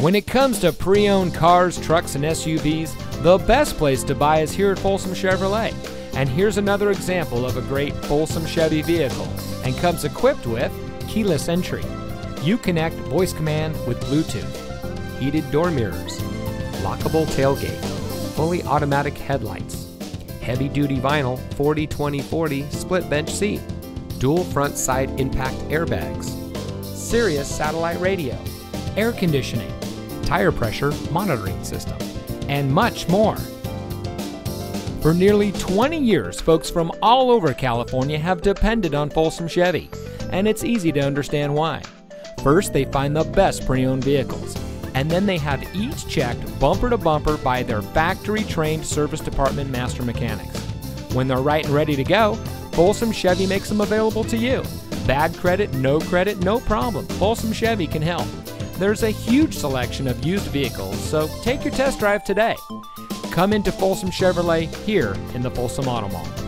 When it comes to pre owned cars, trucks, and SUVs, the best place to buy is here at Folsom Chevrolet. And here's another example of a great Folsom Chevy vehicle and comes equipped with keyless entry. Uconnect voice command with Bluetooth, heated door mirrors, lockable tailgate, fully automatic headlights, heavy duty vinyl 40 20 40 split bench seat, dual front side impact airbags, Sirius satellite radio, air conditioning, tire pressure monitoring system, and much more. For nearly 20 years, folks from all over California have depended on Folsom Chevy, and it's easy to understand why. First, they find the best pre owned vehicles, and then they have each checked bumper to bumper by their factory trained service department master mechanics. When they're right and ready to go, Folsom Chevy makes them available to you. Bad credit, no credit, no problem. Folsom Chevy can help. There's a huge selection of used vehicles, so take your test drive today. Come into Folsom Chevrolet here in the Folsom Auto Mall.